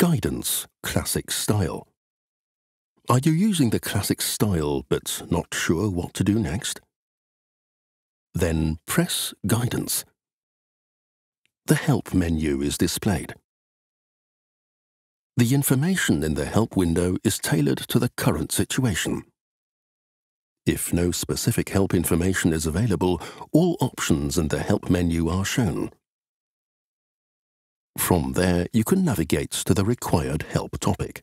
Guidance Classic Style. Are you using the classic style but not sure what to do next? Then press Guidance. The Help menu is displayed. The information in the Help window is tailored to the current situation. If no specific help information is available, all options in the Help menu are shown. From there, you can navigate to the required help topic.